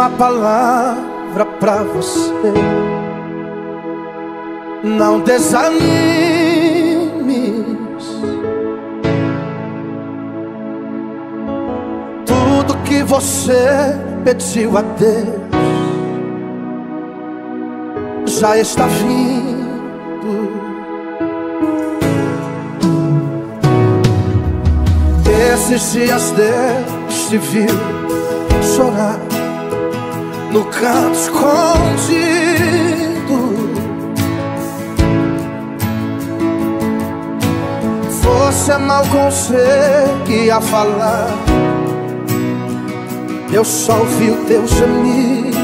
uma palavra pra você. Não desanimes. Tudo que você pediu a Deus já está vindo. Esses dias Deus te viu chorar no canto escondido. Você mal conseguia falar, eu só ouvi o teu gemido.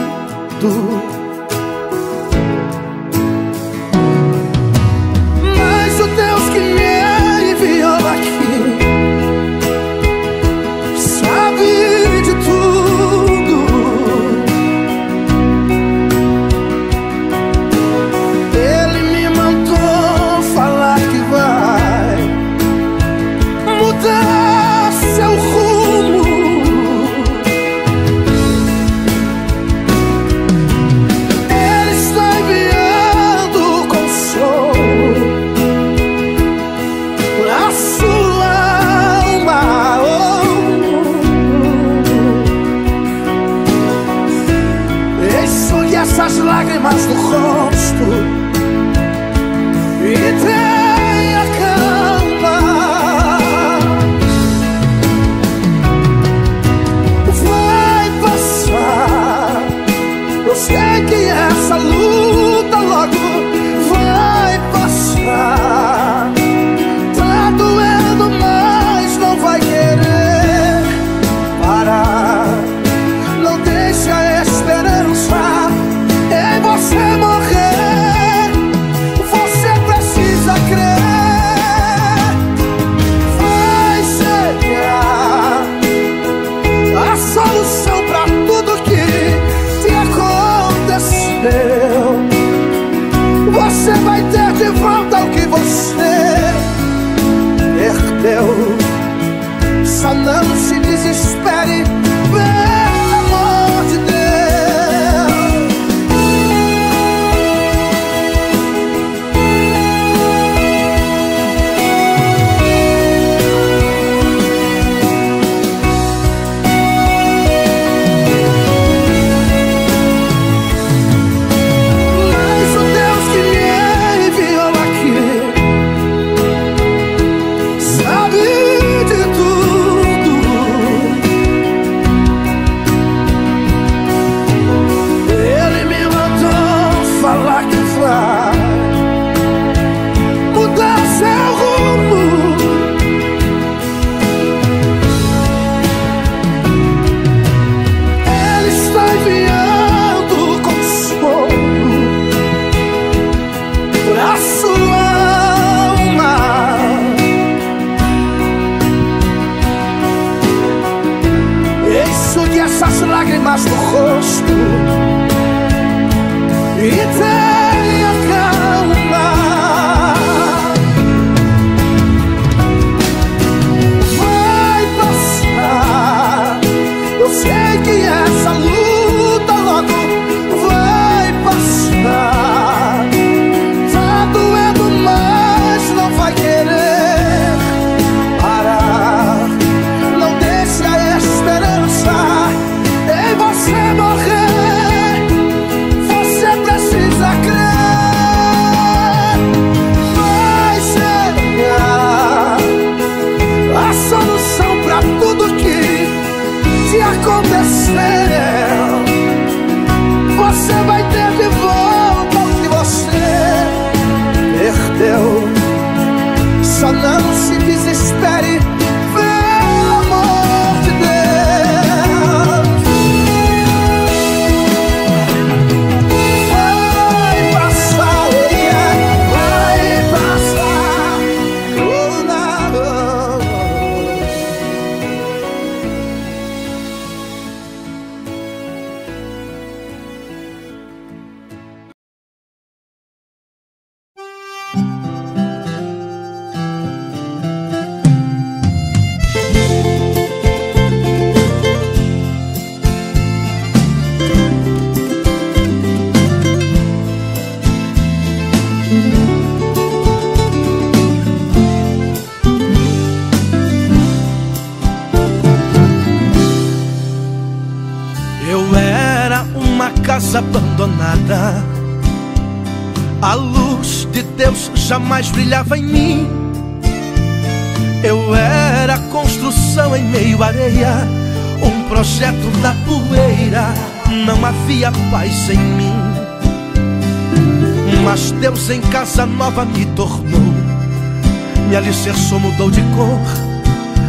ser só mudou de cor,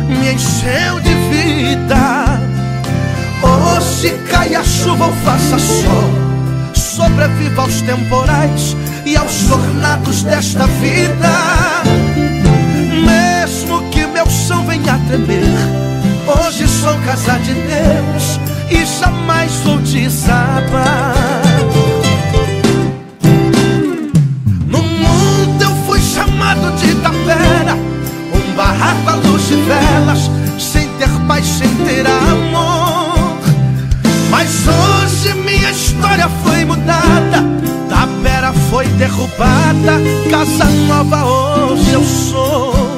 me encheu de vida. Oh, se cai a chuva ou faça sol, sobreviva aos temporais e aos tornados desta vida. Mesmo que meu som venha a tremer, hoje sou casa de Deus e jamais vou desabar. vai sem ter amor. Mas hoje minha história foi mudada. Tapera foi derrubada. Casa nova hoje eu sou.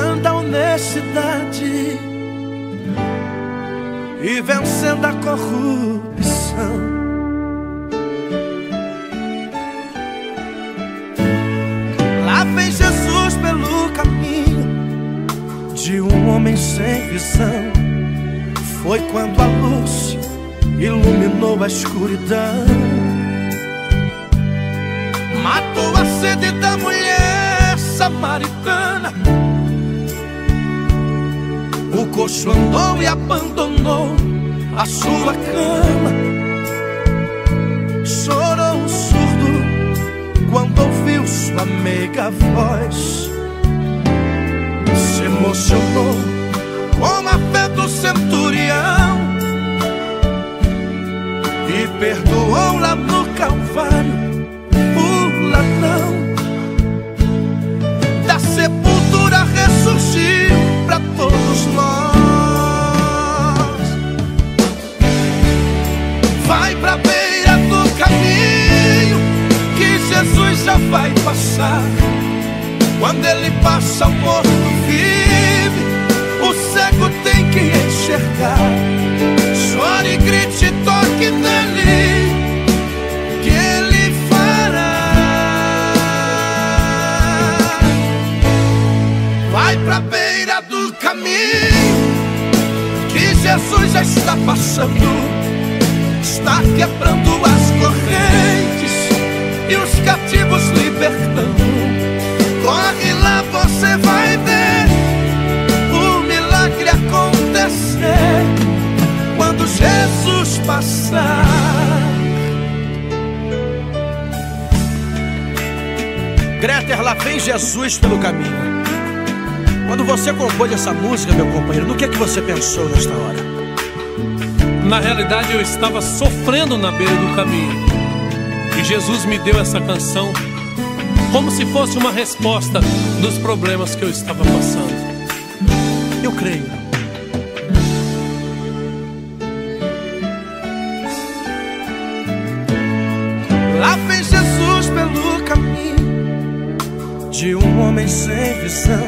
Foi chegando a honestidade e vencendo a corrupção. Lá vem Jesus pelo caminho de um homem sem visão. Foi quando a luz iluminou a escuridão. Matou a sede da mulher samaritana. Coxo andou e abandonou a sua cama. Chorou surdo quando ouviu sua meiga voz. Se emocionou com a fé do centurião e perdoou lá no Calvário o ladrão. Já vai passar. Quando ele passa, o morto vive, o cego tem que enxergar. Chore, grite, toque nele, que ele fará. Vai pra beira do caminho, que Jesus já está passando. Está quebrando as correntes e os cativos libertando. Corre lá, você vai ver o milagre acontecer quando Jesus passar. Greter, lá vem Jesus pelo caminho. Quando você compôs essa música, meu companheiro, no que é que você pensou nesta hora? Na realidade, eu estava sofrendo na beira do caminho. E Jesus me deu essa canção como se fosse uma resposta dos problemas que eu estava passando. Eu creio. Lá vem Jesus pelo caminho de um homem sem visão.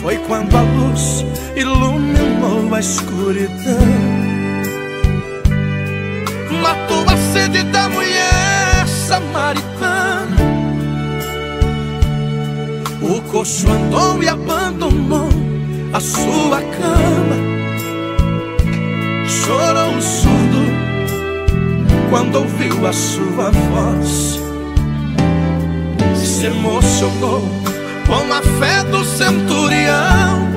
Foi quando a luz iluminou a escuridão. Coxo andou e abandonou a sua cama. Chorou surdo quando ouviu a sua voz. Se emocionou com a fé do centurião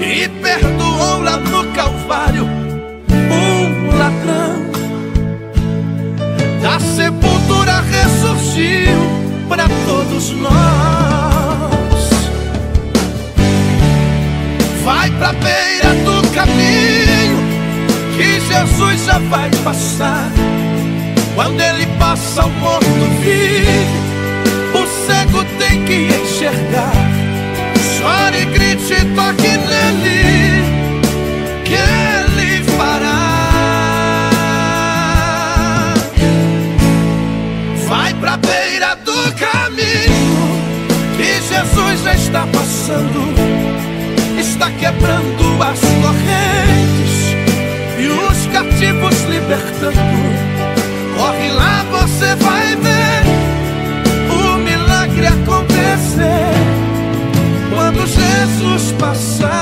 e perdoou lá no Calvário um ladrão. Da sepultura ressurgiu para todos nós. Jesus já vai passar. Quando ele passa, o morto vive, o cego tem que enxergar. Chore, grite, toque nele, que ele fará. Vai pra beira do caminho, que Jesus já está passando, está quebrando as correntes e os cativos libertando. Corre lá, você vai ver o milagre acontecer quando Jesus passar.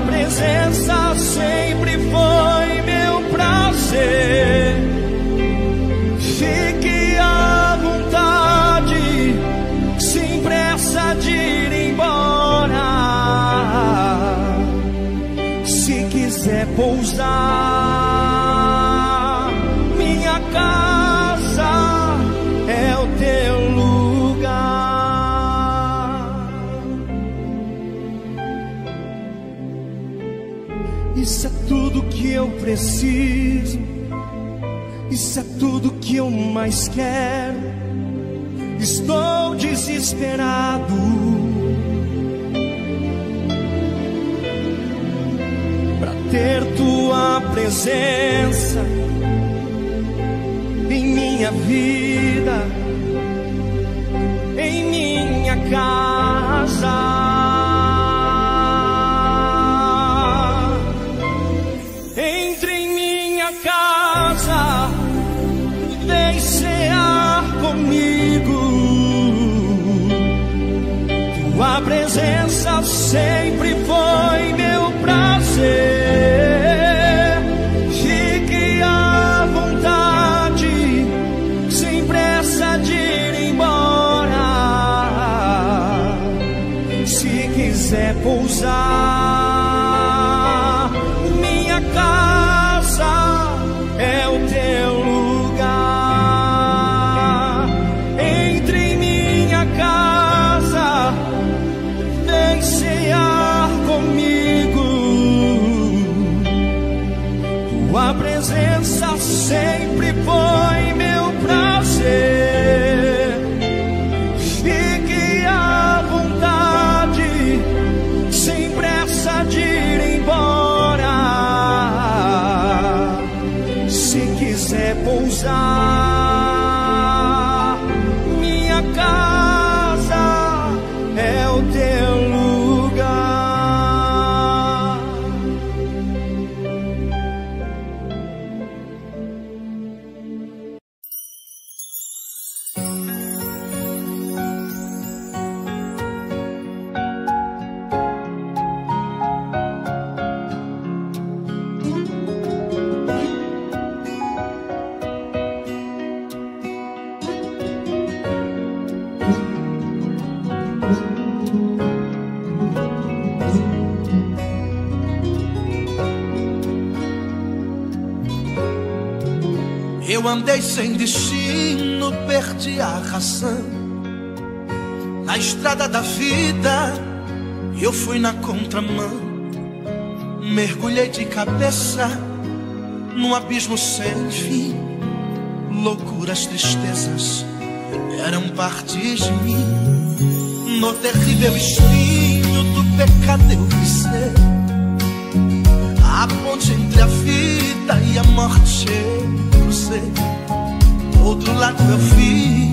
presença. preciso. Isso é tudo que eu mais quero. Estou desesperado. para ter tua presença em minha vida andei sem destino, perdi a razão. Na estrada da vida, eu fui na contramão. Mergulhei de cabeça num abismo sem fim. Loucuras, tristezas eram partes de mim. No terrível espinho do pecado eu pisei. A ponte entre a vida e a morte você, outro lado eu vi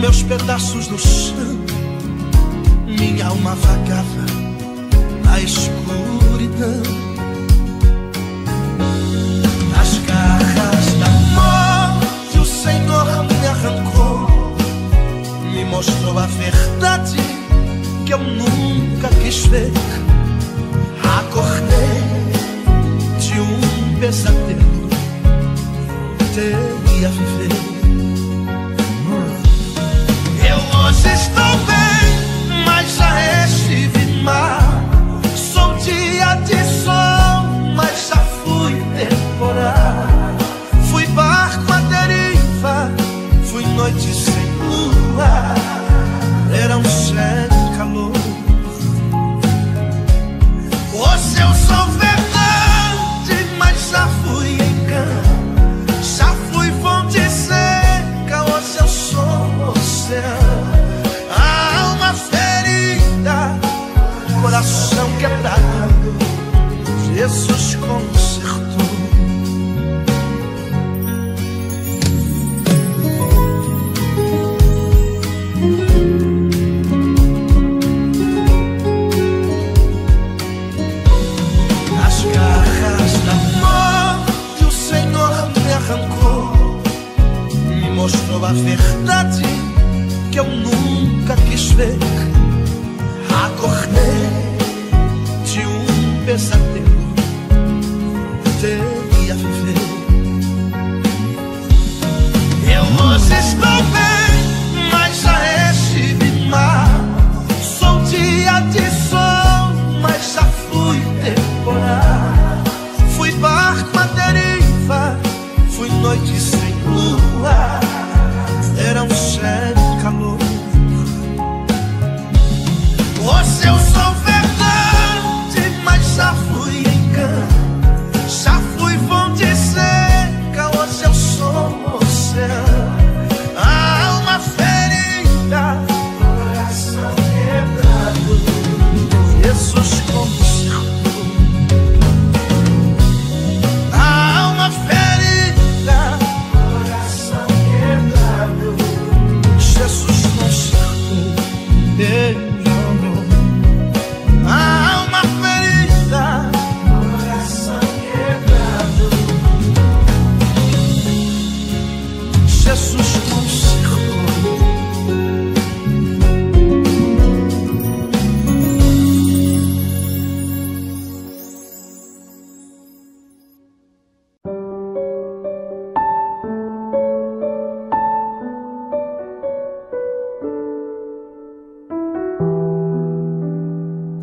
meus pedaços no chão, minha alma vagava na escuridão. Nas garras da morte, o Senhor me arrancou, me mostrou a verdade que eu nunca quis ver. Acordei de um pesadelo te viver. Hum. Eu hoje estou bem, mas já estive mal.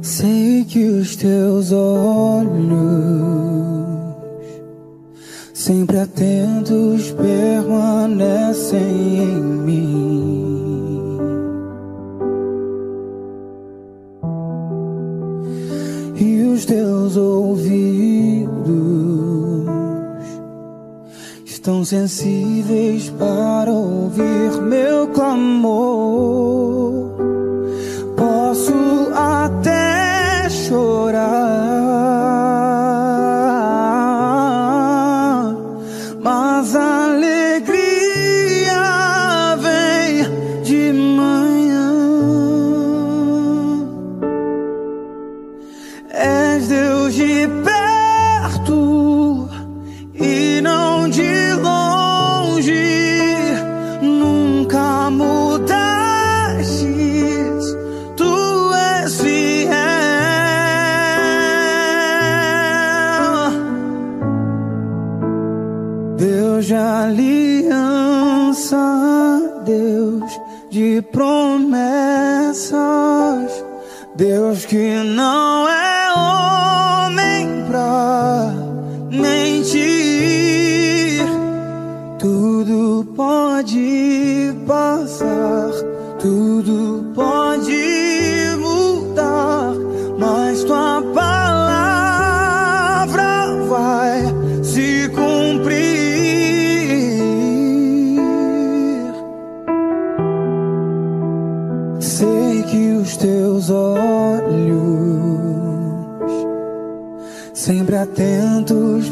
Sei que os teus olhos, sempre atentos, permanecem em mim. E os teus ouvidos estão sensíveis para ouvir meu clamor.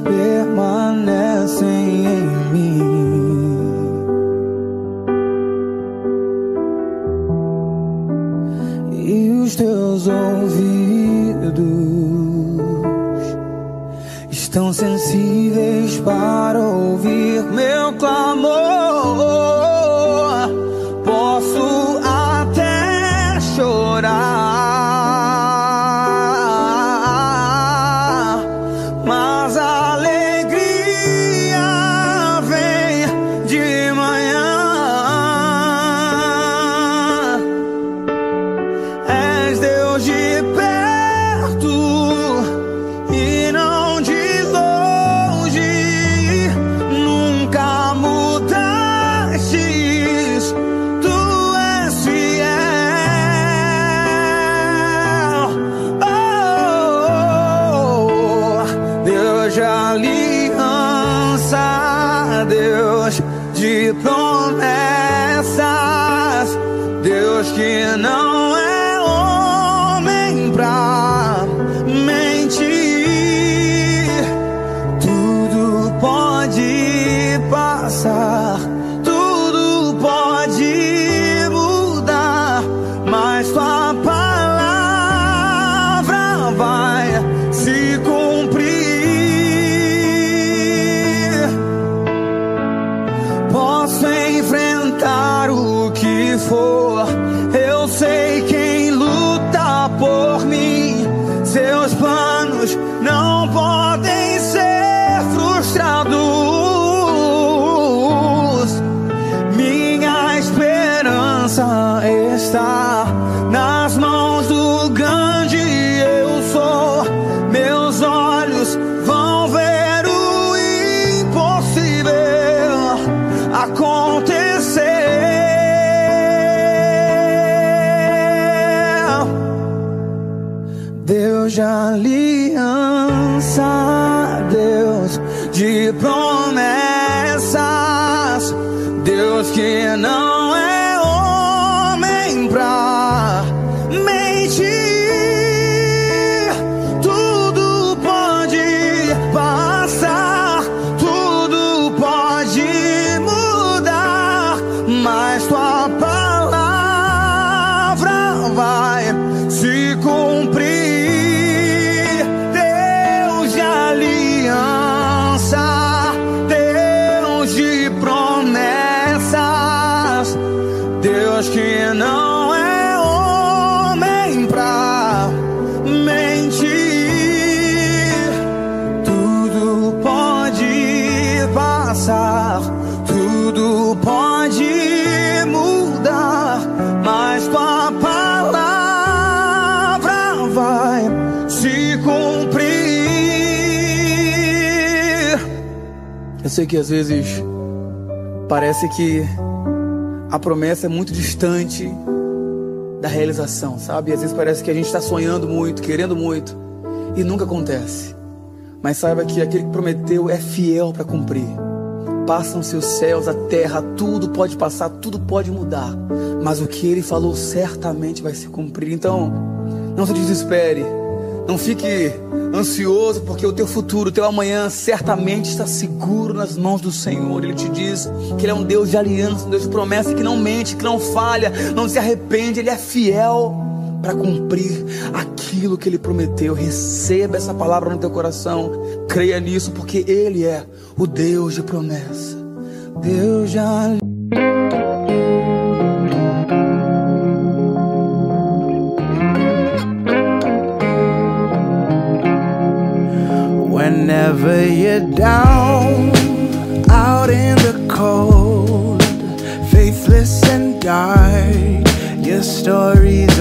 Permanecem em mim. E os teus ouvidos estão sensíveis para ouvir outside sei que às vezes parece que a promessa é muito distante da realização, sabe? Às vezes parece que a gente está sonhando muito, querendo muito e nunca acontece. Mas saiba que aquele que prometeu é fiel para cumprir. Passam-se os céus, a terra, tudo pode passar, tudo pode mudar. Mas o que ele falou certamente vai se cumprir. Então, não se desespere. Não fique ansioso, porque o teu futuro, o teu amanhã certamente está seguro nas mãos do Senhor. Ele te diz que Ele é um Deus de aliança, um Deus de promessa, que não mente, que não falha, não se arrepende, Ele é fiel para cumprir aquilo que Ele prometeu. Receba essa palavra no teu coração, creia nisso, porque Ele é o Deus de promessa. Deus de aliança. Whenever you're down, out in the cold, faithless and dark, your story's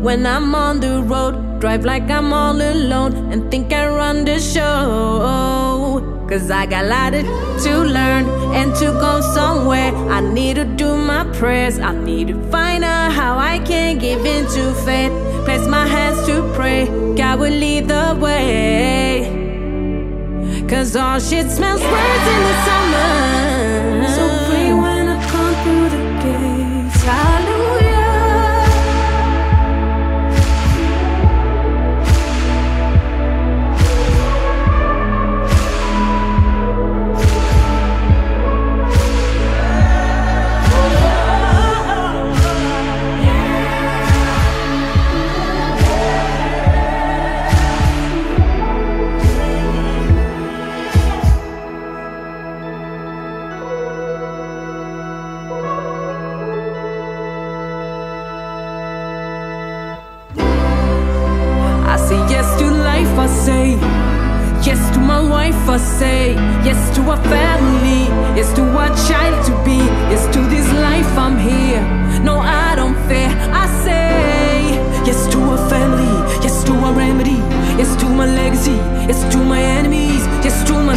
When I'm on the road, drive like I'm all alone and think I run the show. Cause I got a lot to learn and to go somewhere. I need to do my prayers. I need to find out how I can give in to faith. Place my hands to pray. God will lead the way. Cause all shit smells worse in the summer. It's to my enemies, yes to my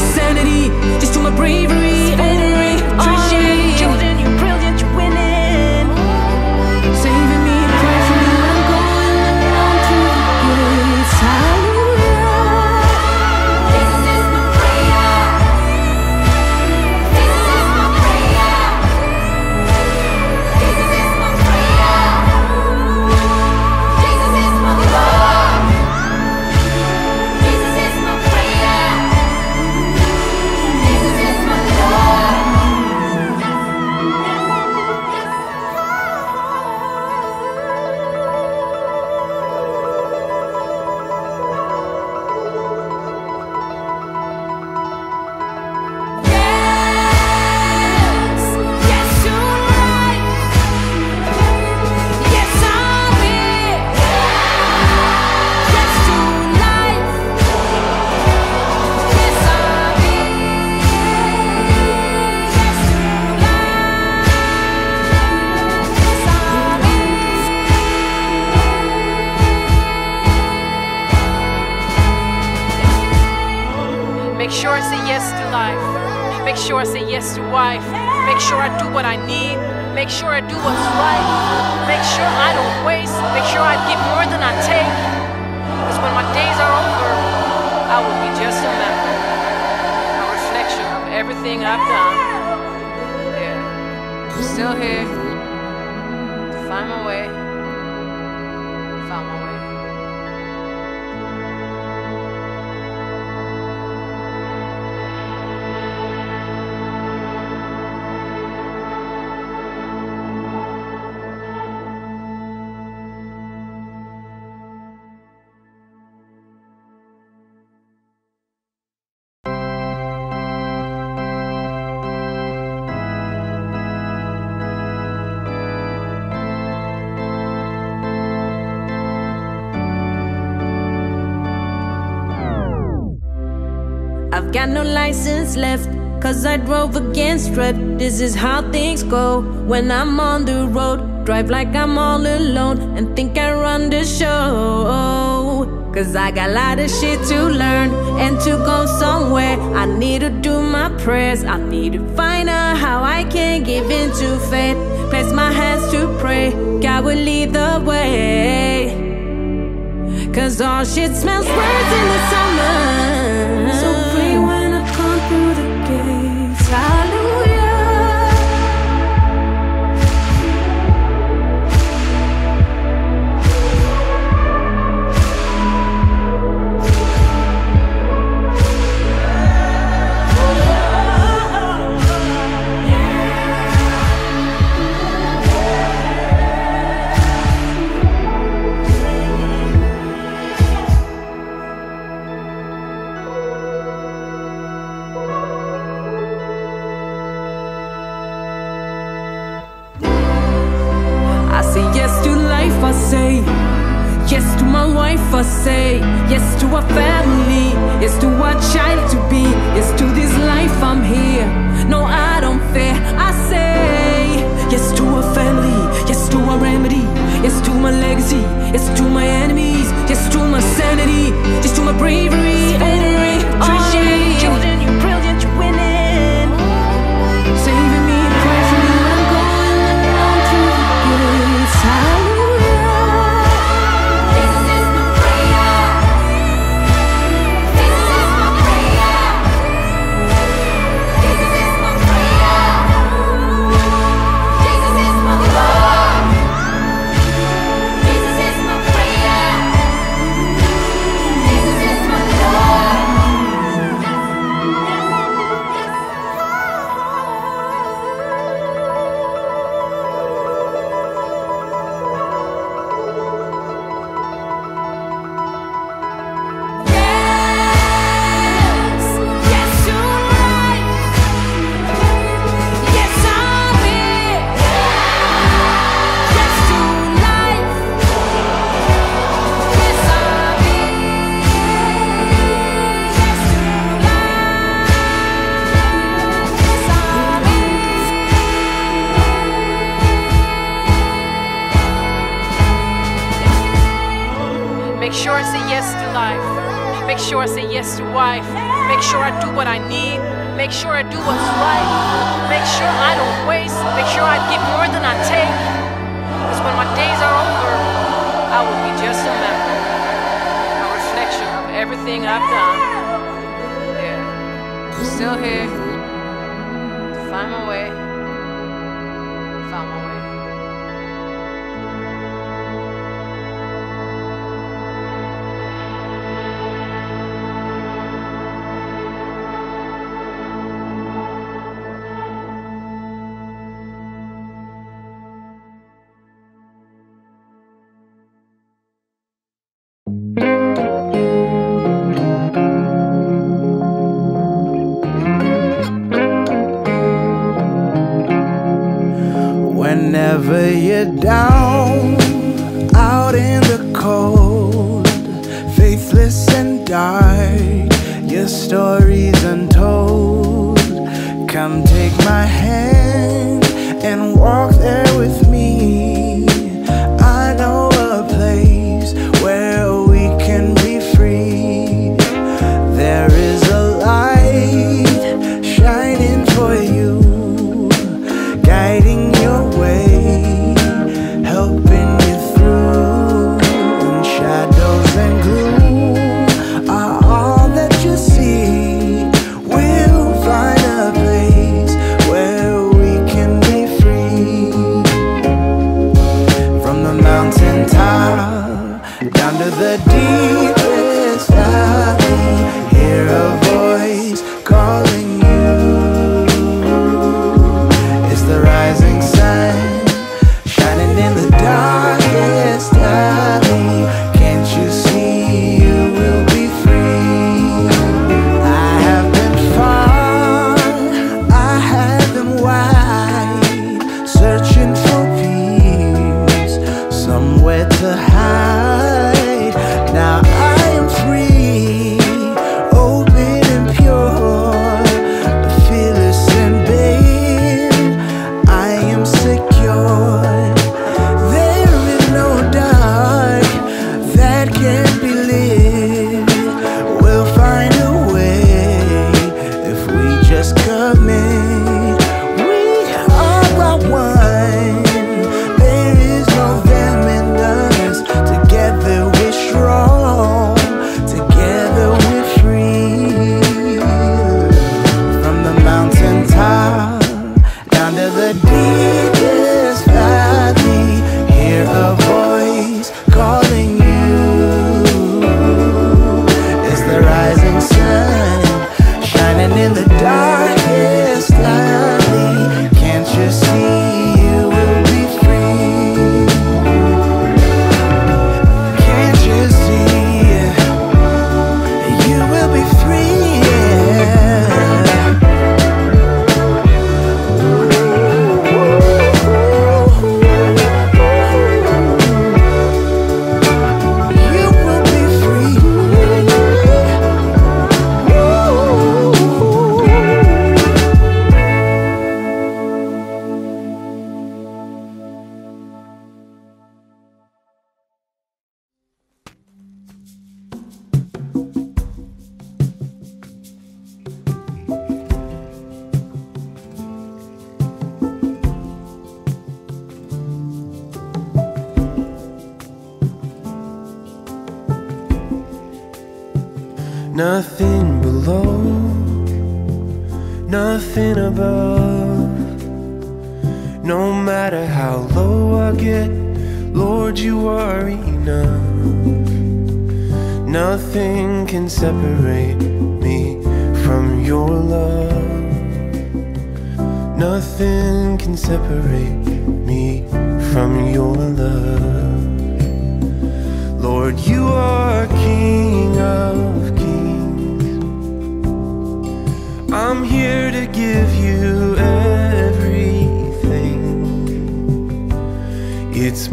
This is how things go when I'm on the road. Drive like I'm all alone and think I run the show. Cause I got a lot of shit to learn and to go somewhere. I need to do my prayers. I need to find out how I can give in to faith. Place my hands to pray. God will lead the way. Cause all shit smells worse in the summer. So free when I come through the gates. I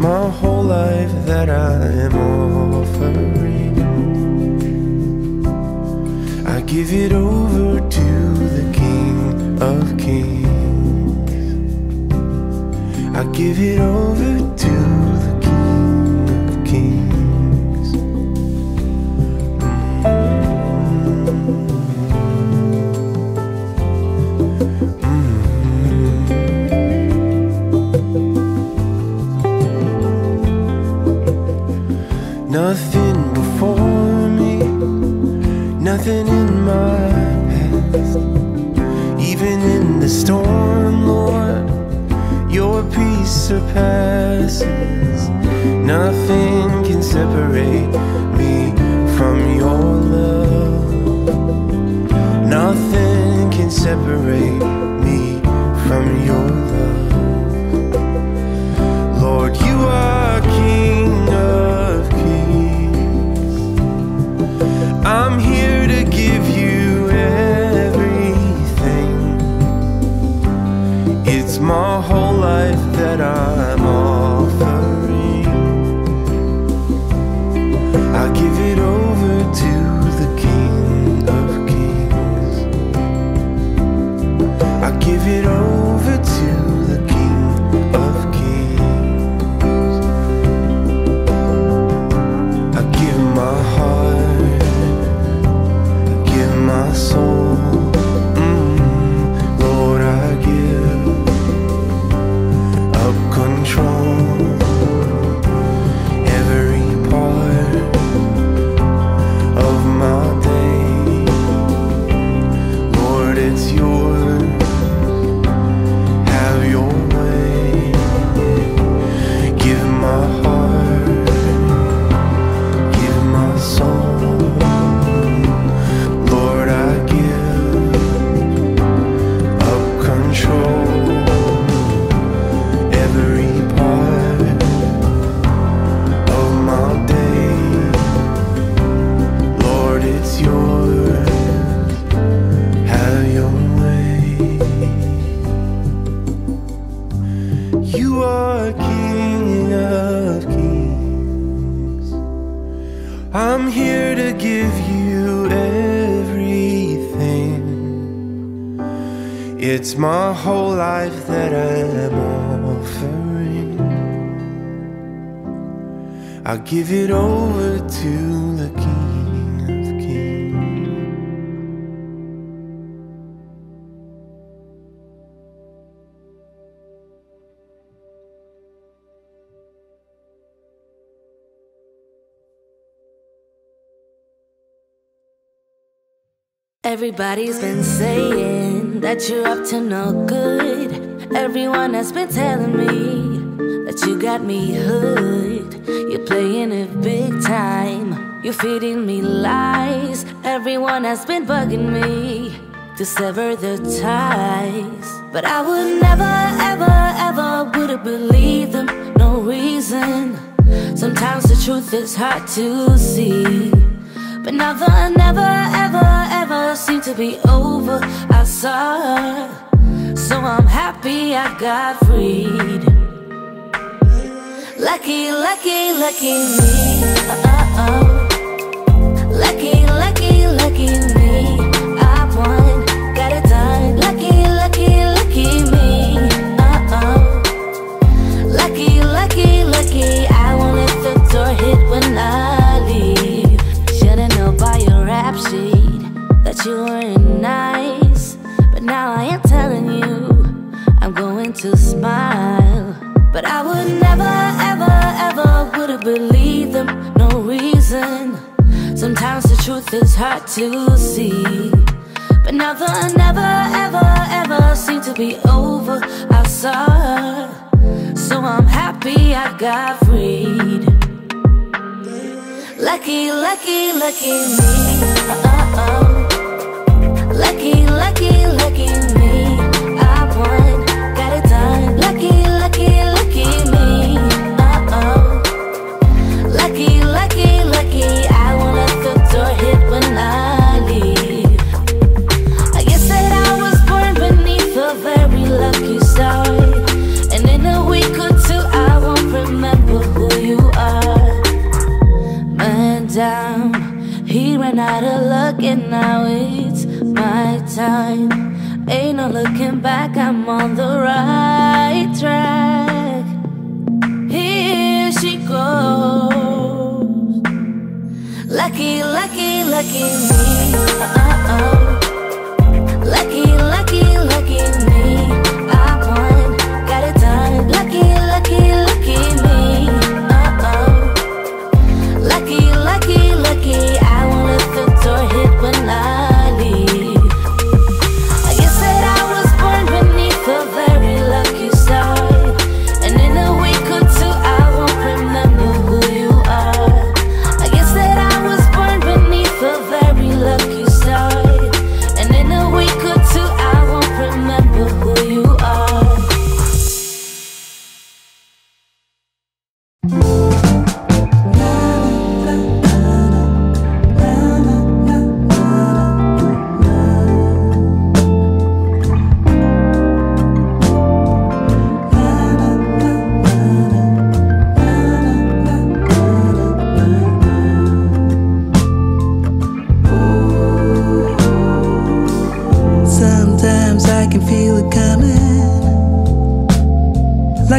my whole life that I am offering. I give it over to the King of Kings. I give it over storm, Lord, your peace surpasses. Nothing can separate me from your love. Nothing can separate my whole life that I'm offering. I give it over to the King of Kings. I give it over my whole life that I'm offering. I give it over to the King of Kings. Everybody's been saying that you're up to no good. Everyone has been telling me that you got me hooked. You're playing it big time. You're feeding me lies. Everyone has been bugging me to sever the ties. But I would never, ever, ever would have believed them. No reason. Sometimes the truth is hard to see. But the never, ever, ever seem to be over. Her, so I'm happy I got freed. Lucky, lucky, lucky me. Uh oh. Lucky, lucky, lucky me. I won, got it done. Lucky, lucky, lucky me. Uh oh. Lucky, lucky, lucky. I won't let the door hit when I leave. Should've known by your rap sheet that you weren't believe them, no reason. Sometimes the truth is hard to see. But never, never, ever, ever seem to be over. I saw her, so I'm happy I got freed. Lucky, lucky, lucky me, uh -oh. Lucky, lucky, lucky me. out of luck and now it's my time. Ain't no looking back, I'm on the right track. Here she goes. Lucky, lucky, lucky me. Uh -oh. Lucky, lucky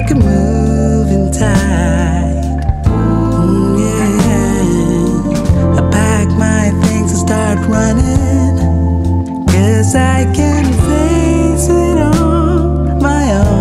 like a moving tide. Mm, yeah. I pack my things and start running. Cause I can face it on my own.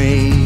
rain.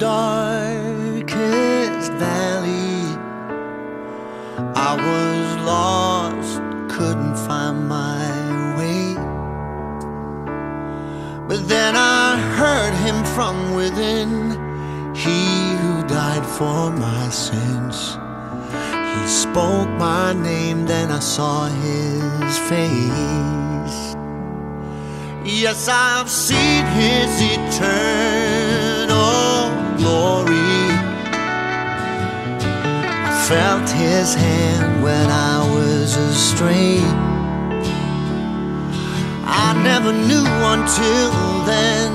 Darkest valley. I was lost, couldn't find my way. But then I heard him from within, he who died for my sins. He spoke my name, then I saw his face. Yes, I've seen his eternal felt his hand when I was astray. I never knew until then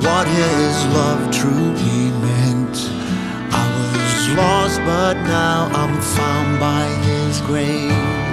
what his love truly meant. I was lost, but now I'm found by his grace.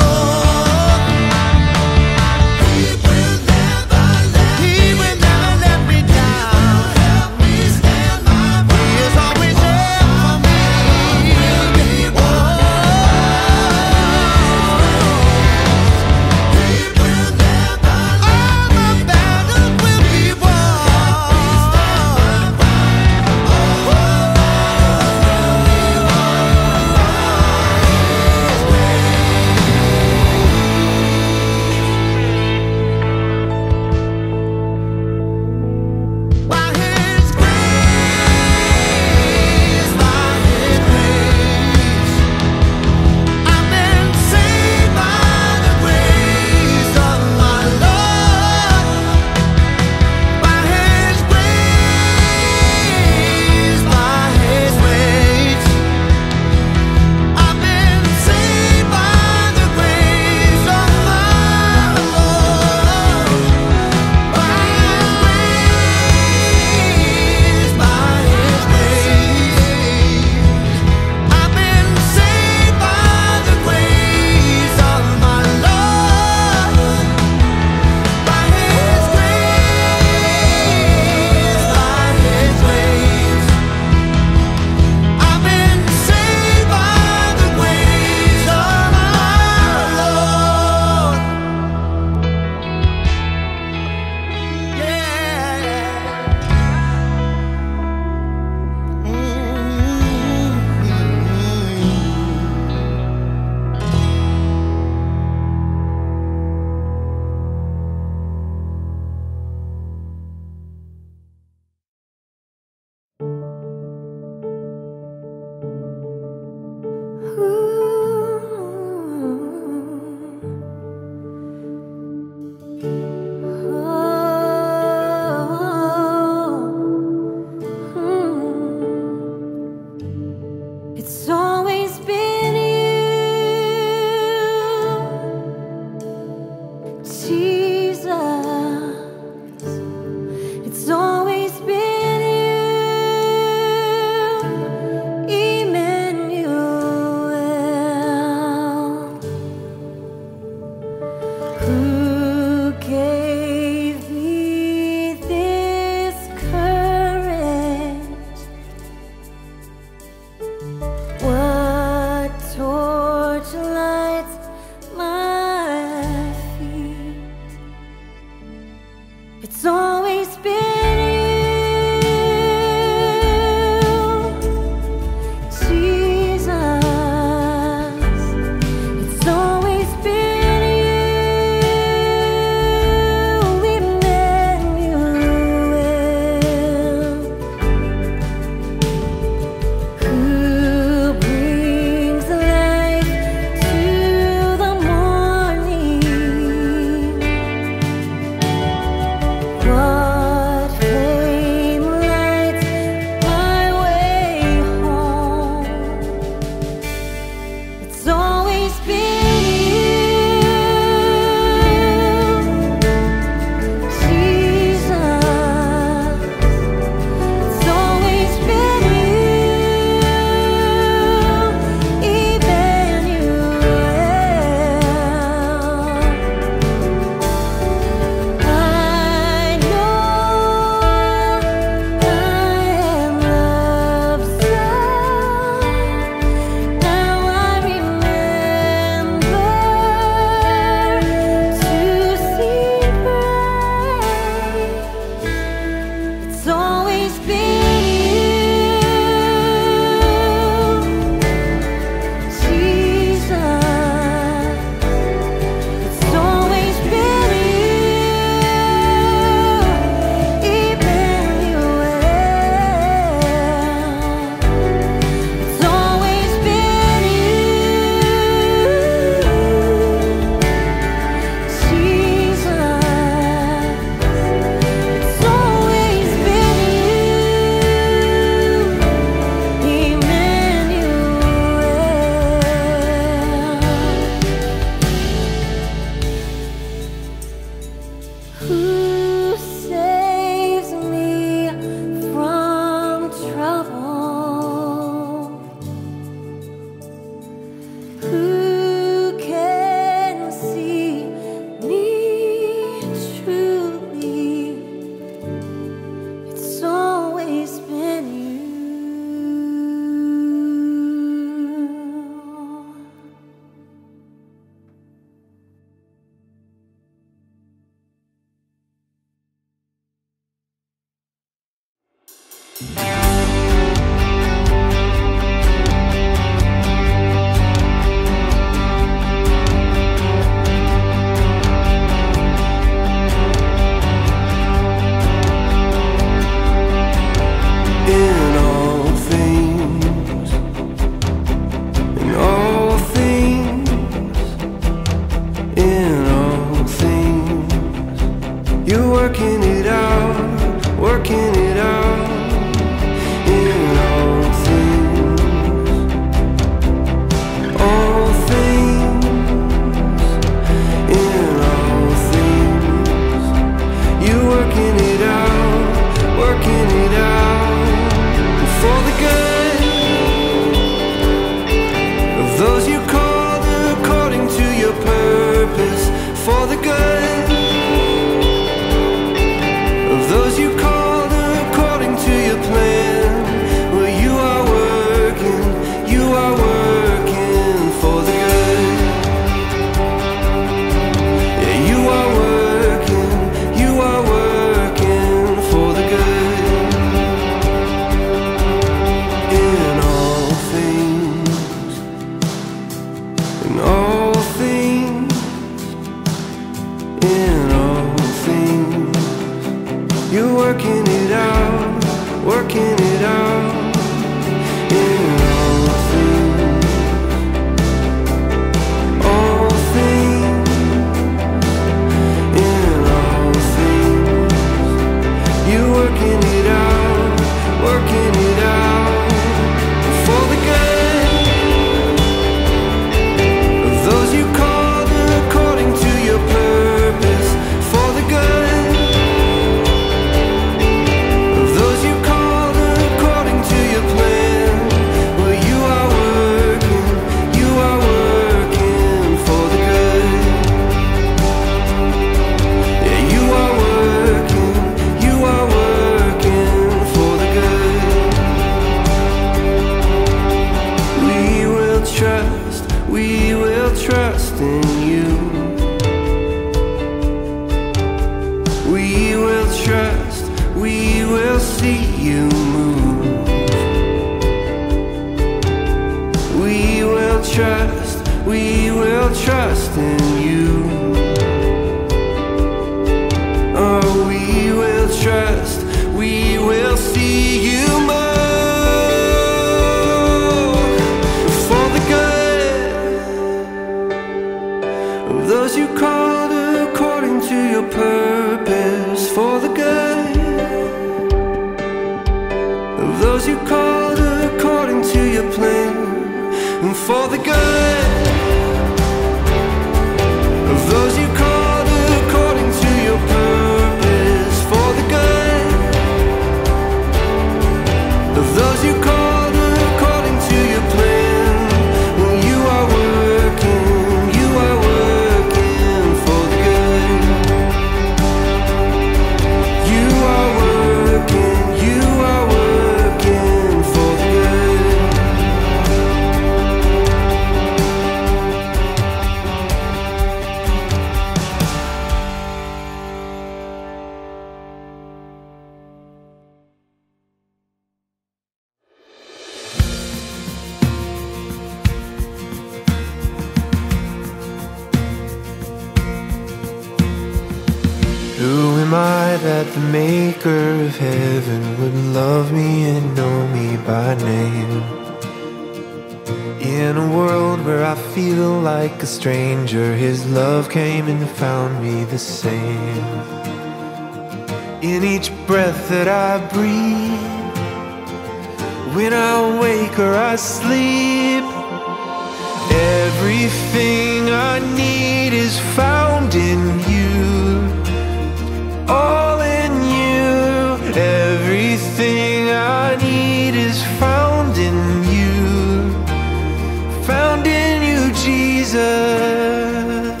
Jesus.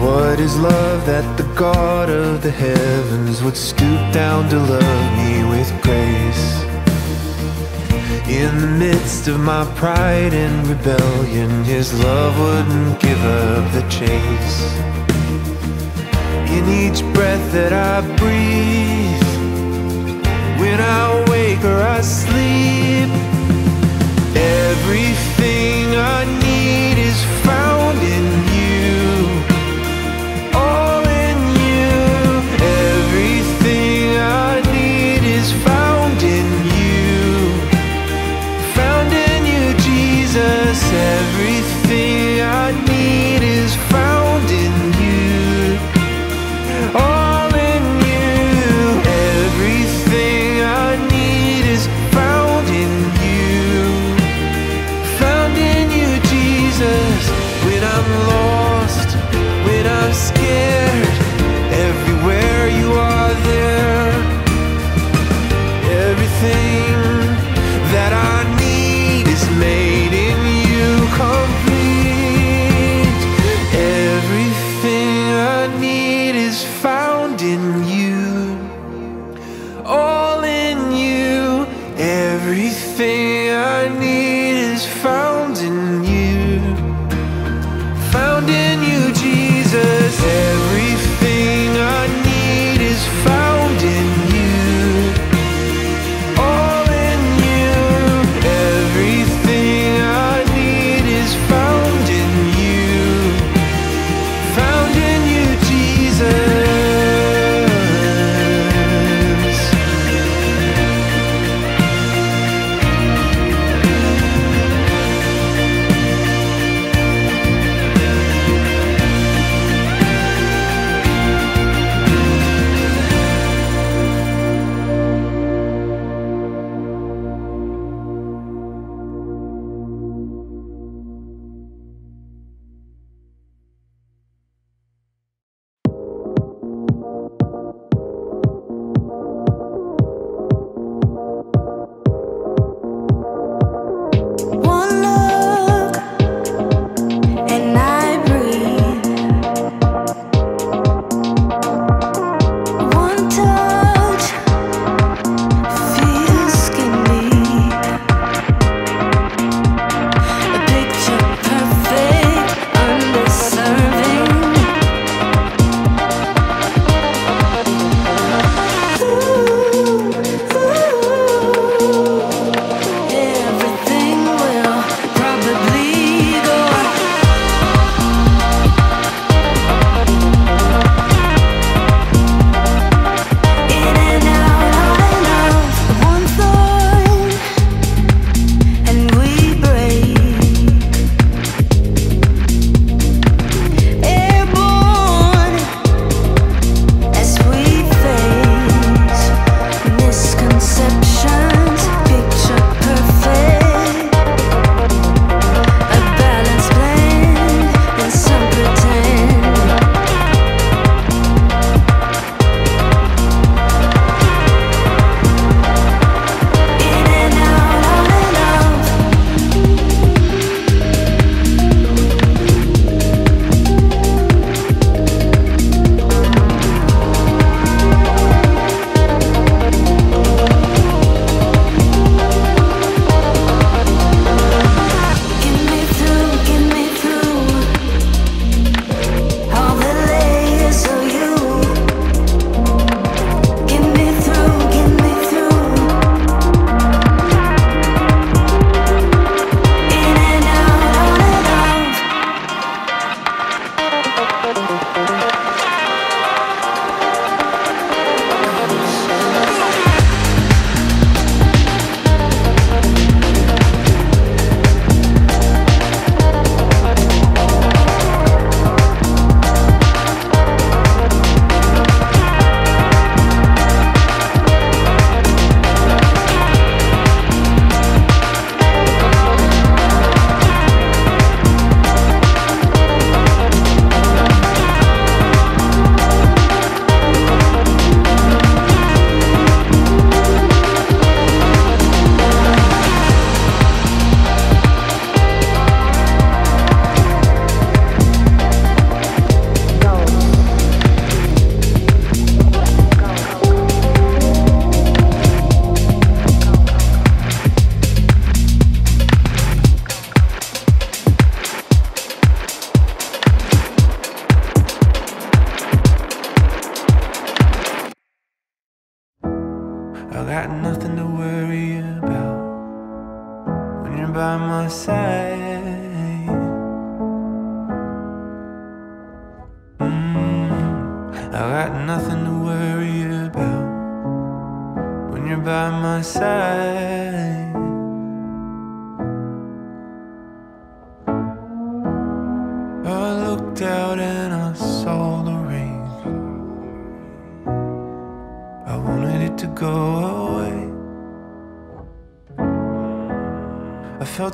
What is love that the God of the heavens would stoop down to love me with grace? In the midst of my pride and rebellion, his love wouldn't give up the chase. In each breath that I breathe, when I wake or I sleep. Everything.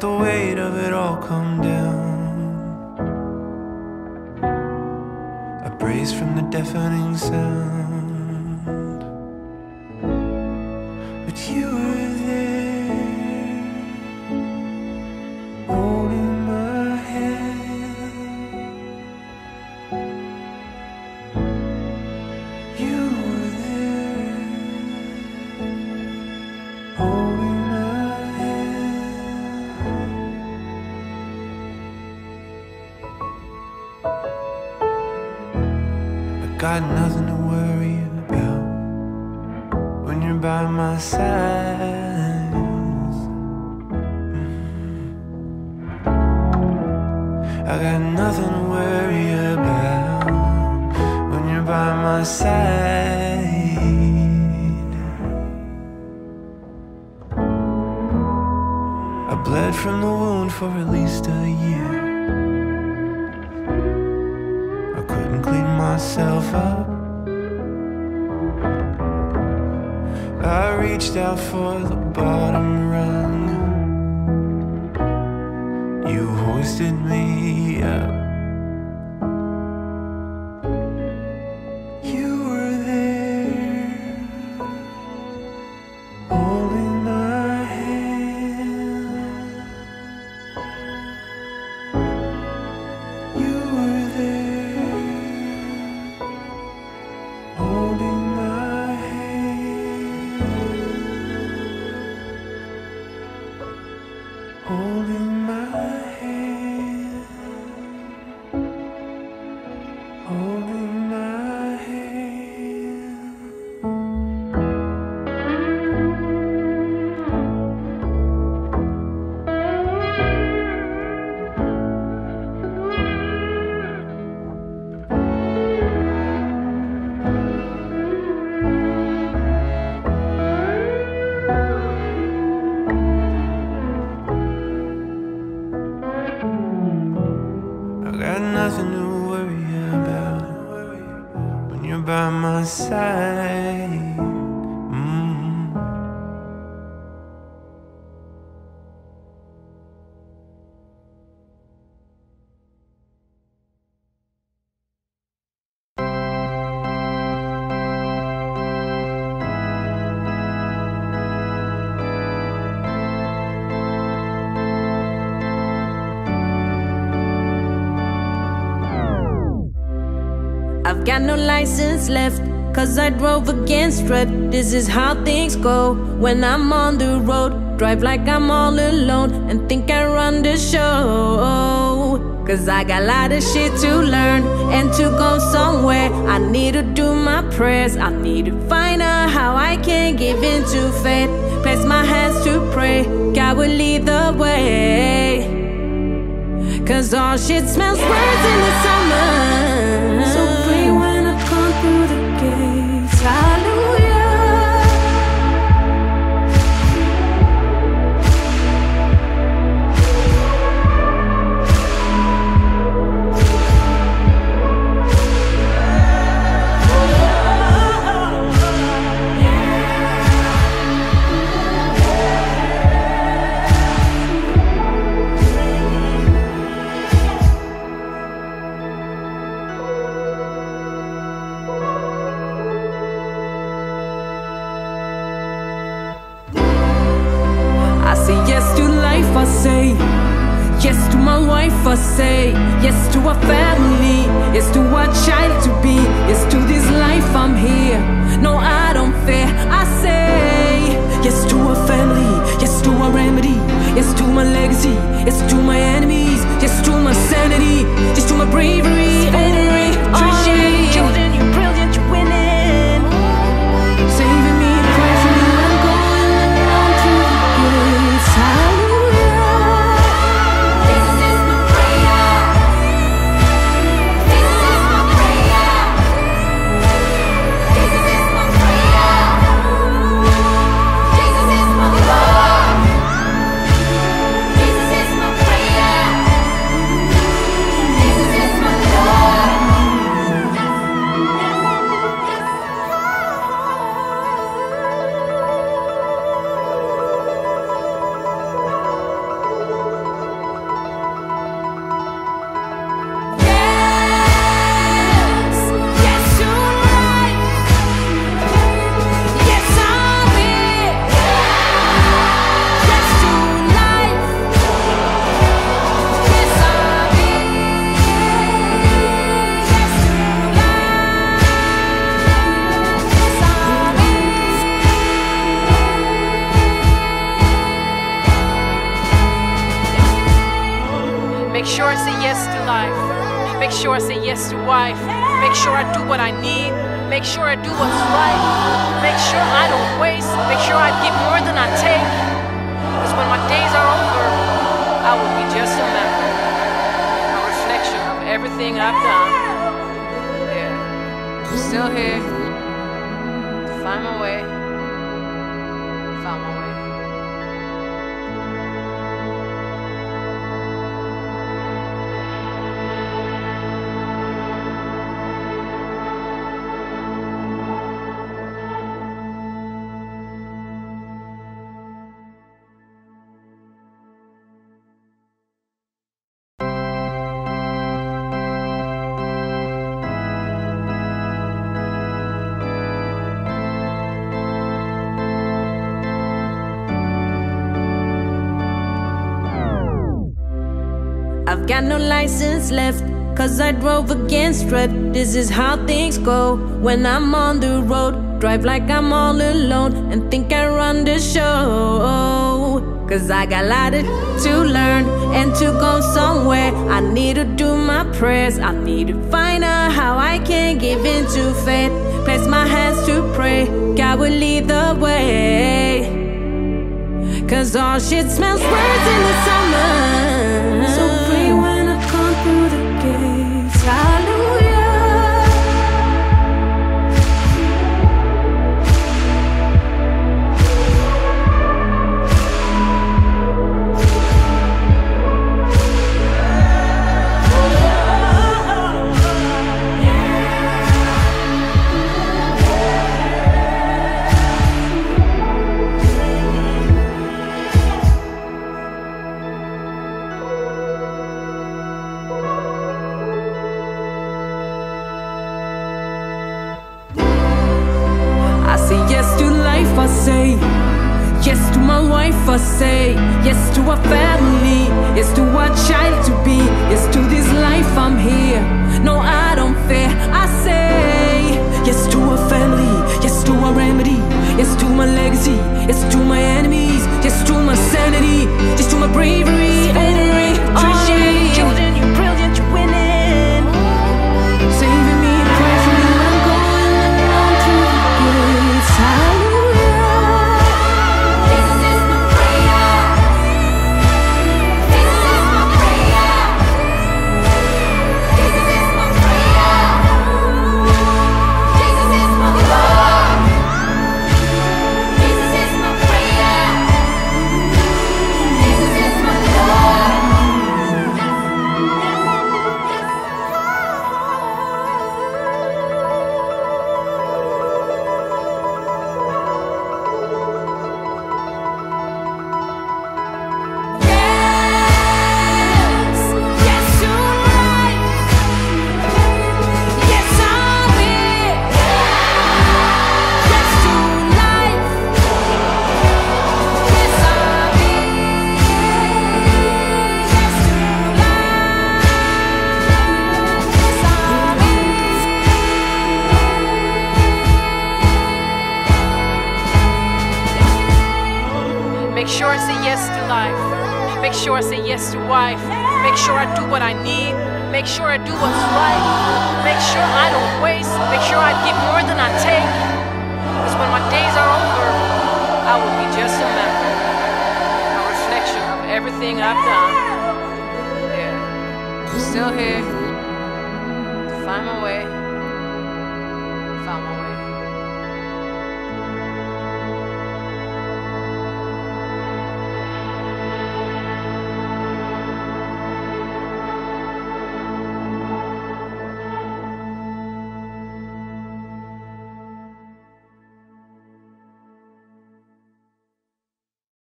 the weight of it nothing to license left Cause I drove against red This is how things go When I'm on the road. Drive like I'm all alone And think I run the show. Cause I got a lot of shit to learn And to go somewhere. I need to do my prayers. I need to find out how I can give in to faith. Place my hands to pray. God will lead the way. Cause all shit smells worse in the summer. Drove against red. This is how things go when I'm on the road. Drive like I'm all alone and think I run the show. Cause I got a lot to learn and to go somewhere. I need to do my prayers. I need to find out how I can give in to faith. Place my hands to pray. God will lead the way. Cause all shit smells worse in the summer. So free wife, I say yes to a family, yes to a child to be, yes to this life I'm here. No, I don't fear, I say yes to a family, yes to a remedy, yes to my legacy, yes to my enemies, yes to my sanity, yes to my bravery. Eh.